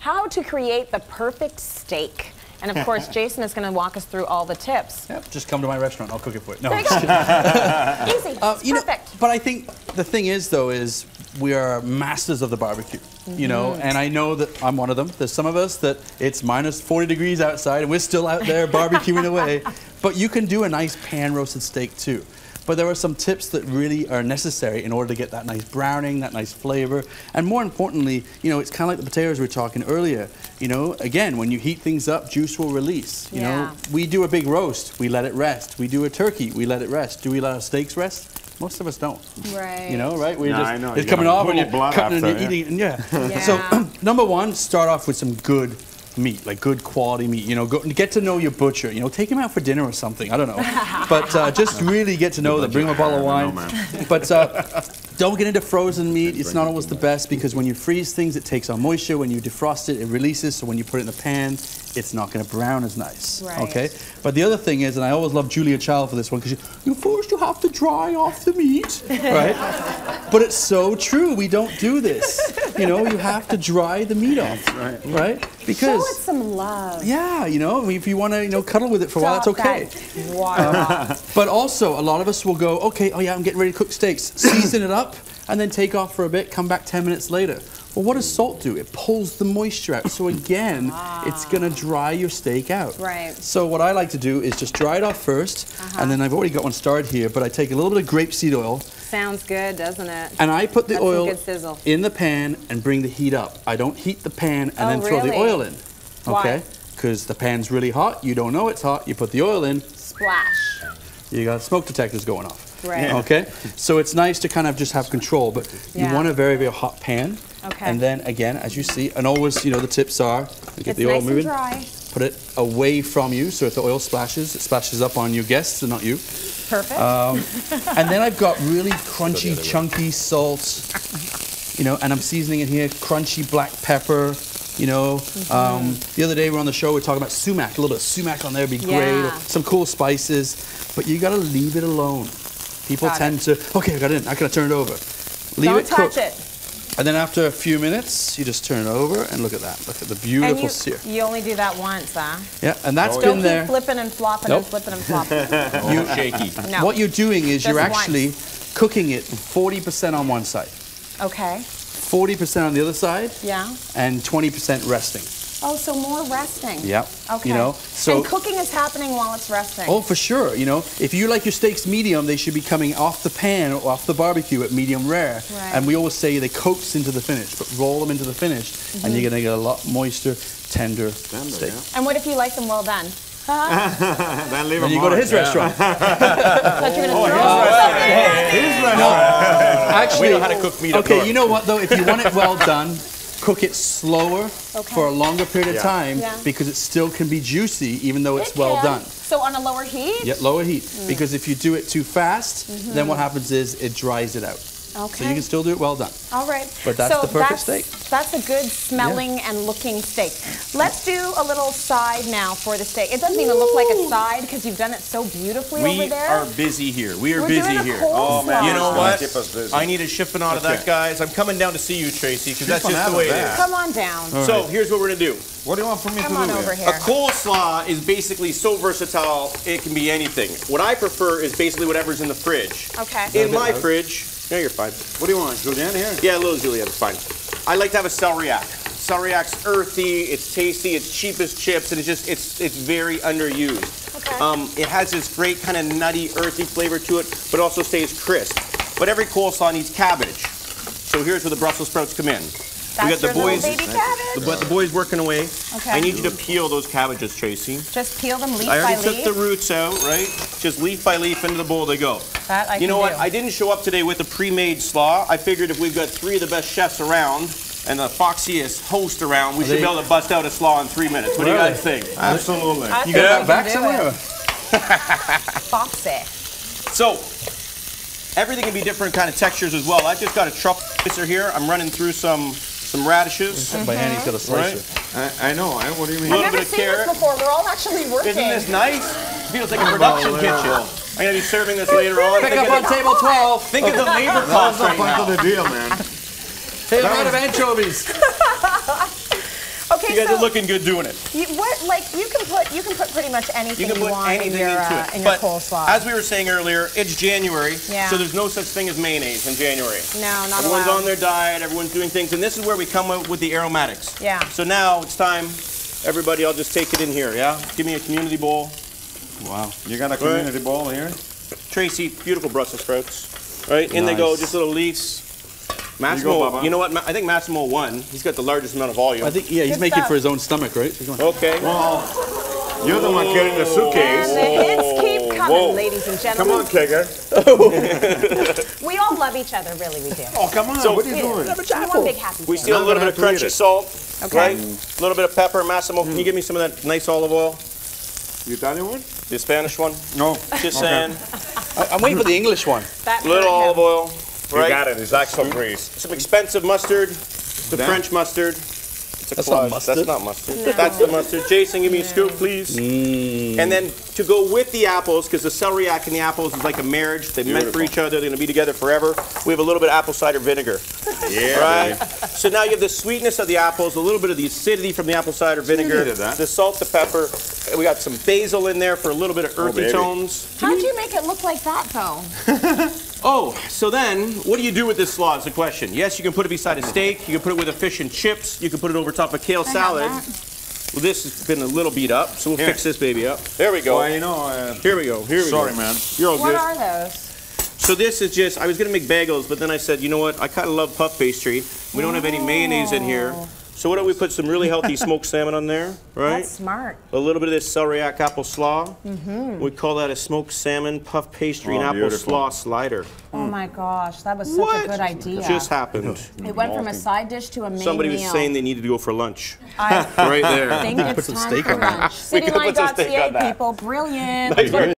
How to create the perfect steak. And of course, Jason is going to walk us through all the tips. Yep, just come to my restaurant. I'll cook it for you. No, There you go. Easy. Uh, you know, perfect. but I think the thing is, though, is we are masters of the barbecue. You know, Mm-hmm. and I know that I'm one of them. There's some of us that it's minus 40 degrees outside, and we're still out there barbecuing away. But you can do a nice pan roasted steak too. But there are some tips that really are necessary in order to get that nice browning, that nice flavor, and more importantly, you know, it's kind of like the potatoes we were talking earlier. You know, again, when you heat things up, juice will release. You Yeah. know, we do a big roast, we let it rest. We do a turkey, we let it rest. Do we let our steaks rest? Most of us don't. Right. You know, right? We're Yeah, just I know. it's You coming off and you're blood cutting and you're yeah. eating. Yeah. Yeah. So number one, start off with some good meat, like good quality meat. You know, go, get to know your butcher. You know, take him out for dinner or something. I don't know, but uh, just really get to know them. Bring him a bottle of wine. know, But uh, don't get into frozen meat. It's not always the best because when you freeze things, it takes on moisture. When you defrost it, it releases. So when you put it in the pan, it's not going to brown as nice. Right. Okay. But the other thing is, and I always love Julia Child for this one because you first you have to dry off the meat, right? but it's so true. We don't do this. You know, you have to dry the meat off, right? Right? Show Because it some love. yeah, you know, I mean, if you want to, you know, cuddle with it for a while, it's Stop okay. that water. But also, a lot of us will go, okay, oh yeah, I'm getting ready to cook steaks, season it up, and then take off for a bit, come back 10 minutes later. Well, what does salt do? It pulls the moisture out. So again, it's gonna dry your steak out. Right. So what I like to do is just dry it off 1st Uh-huh. and then I've already got one started here, but I take a little bit of grapeseed oil, Sounds good, doesn't it? and I put the That's oil in the pan and bring the heat up. I don't heat the pan and Oh, then throw the oil in. Okay? Because the pan's really hot, you don't know it's hot, you put the oil in, Splash. You got smoke detectors going off. Right. Okay? So it's nice to kind of just have control, but you want a very, very hot pan. Okay. And then again, as you see, and always, you know, the tips are get It's the oil nice moving, and dry. put it away from you, so if the oil splashes, it splashes up on your guests and not you. Perfect. Um, and then I've got really crunchy, chunky salt, you know, and I'm seasoning it here, crunchy black pepper. You know, Mm-hmm. um, the other day we were on the show, we are talking about sumac. A little bit of sumac on there would be great. Yeah. Or some cool spices, but you got to leave it alone. People Got tend to, okay, I got it in. I gotta turn it over. Leave Don't it touch cook. it. And then after a few minutes, you just turn it over and look at that. Look at the And beautiful you, sear. you only do that once, huh? Yeah, and that's Don't been keep there. flipping and flopping Nope. and flipping and flopping. You, shaky. No. What you're doing is you're Just actually cooking it 40% on one side, Okay. 40% on the other side, Yeah. and 20% resting. Oh, so more resting. Yep. Okay. You know, so and cooking is happening while it's resting. oh, for sure. You know, if you like your steaks medium, they should be coming off the pan or off the barbecue at medium rare. Right. And we always say they coax into the finish, but roll them into the finish, and Mm-hmm. you're gonna get a lot moister, tender, steak. And what if you like them well done? Then leave Then him you go to on. his restaurant. Thought you were Oh, gonna throw something. Actually, We know how to cook meat up Okay, north. you know what though? If you want it well done, cook it slower Okay. for a longer period of Yeah. time Yeah. because it still can be juicy even though it's It well done. So on a lower heat? Yeah, lower heat Mm. because if you do it too fast, then what happens is it dries it out. Okay. So you can still do it well done. All right. But that's so the perfect that's, steak. That's a good smelling and looking steak. Let's do a little side now for the steak. It doesn't even look like a side because you've done it so beautifully over there. We are busy here. We are We're busy doing a here. coleslaw. Oh, man. You know what? keep us busy. I need a shipping out of that, guys. I'm coming down to see you, Tracy, because that's just the way it is. Come on down. So here's what we're gonna do. What do you want from me Come to on do over here? A here. coleslaw is basically so versatile, it can be anything. What I prefer is basically whatever's in the fridge. Okay. In my fridge, no, you're fine. What do you want, Julian? Here. Yeah, a little Juliet is fine. I like to have a celeriac. Celeriac's earthy, it's tasty, it's cheap as chips, and it's just it's it's very underused. Okay. Um, it has this great kind of nutty, earthy flavor to it, but also stays crisp. But every coleslaw needs cabbage. So here's where the Brussels sprouts come in. That's we got the your little boys. baby The, cabbage. but the boys working away. Okay. I need you to peel those cabbages, Tracy. Just peel them leaf by leaf. I already took leaf. the roots out, right? Just leaf by leaf into the bowl they go. That I you can know what? do. I didn't show up today with a pre-made slaw. I figured if we've got three of the best chefs around and the foxiest host around, we should they- be able to bust out a slaw in three minutes. What do you guys think? Absolutely. I You think got we that back somewhere? Foxy. So, everything can be different kind of textures as well. I've just got a truffle slicer here. I'm running through some some radishes. My hand, he's got a slicer. Right. I, I know. I, what do you mean? I've never bit of seen this before. We're all actually working. Isn't this nice? Feels like a production kitchen. I'm gonna be serving this later on. Pick up of, on table 12. think of the labor That's cost the right part now. of the deal, man. Hey, I'm out of anchovies. Okay, you guys so are looking good doing it. You, what, like you can put you can put pretty much anything You can put want anything in your, into uh, it. in your but coleslaw. as we were saying earlier, it's January, Yeah. so there's no such thing as mayonnaise in January. no, not Everyone's allowed. on their diet, everyone's doing things, and this is where we come up with the aromatics. Yeah. So now it's time, everybody, I'll just take it in here, yeah? Give me a community bowl. Wow. You got a community ball here? Tracy, beautiful Brussels sprouts. Right, in they go, just little leaves. you go, Massimo, you know what? I think Massimo won. He's got the largest amount of volume. I think, yeah, he's Good making stuff. for his own stomach, right? So come. Okay. Well, you're the one carrying the and suitcase. the hits keep coming, whoa. ladies and gentlemen. Come gentlemen. on, Kegger. We all love each other, really, we do. Oh, come on. So- what are you doing? One big happy We family. see a little bit of have crunchy it. salt, Okay. right? A little bit of pepper. Massimo, can you mm. give me some of that nice olive oil? The Italian one? The Spanish one? No. Just Okay. saying. I, am waiting for the English one. That A little hurt him. olive oil, You got it. It's actual hmm? grease. Some expensive mustard, the That- French mustard. It's a That's not mustard. That's not mustard. That's the mustard. Jason, give me a scoop, please. Mm. And then to go with the apples, because the celeriac and the apples is like a marriage. They're meant for each other. They're going to be together forever. We have a little bit of apple cider vinegar. Yeah. right? baby. So now you have the sweetness of the apples, a little bit of the acidity from the apple cider vinegar, the salt, the pepper. We got some basil in there for a little bit of oh, earthy baby. tones. How'd you make it look like that, though? Oh, so then what do you do with this slaw is the question. Yes, you can put it beside a steak. You can put it with a fish and chips. You can put it over top of kale I have salad. That. Well, this has been a little beat up, so we'll Here. fix this baby up. There we go. Well, you know, uh, Here we go. Here we sorry, go. man. You're all What good. are those? So this is just, I was gonna make bagels, but then I said, you know what, I kinda love puff pastry. We don't have any mayonnaise in here. So why don't we put some really healthy smoked salmon on there, right? That's smart. A little bit of this celeriac apple slaw. Mm-hmm. We call that a smoked salmon puff pastry and Oh, apple beautiful. slaw slider. Oh my gosh, that was such what? a good idea. Just happened. it went from a side dish to a main Somebody was saying they needed to go for lunch. I right there. think it's some time steak for on lunch. We could put steak Cityline.ca on that. people, brilliant.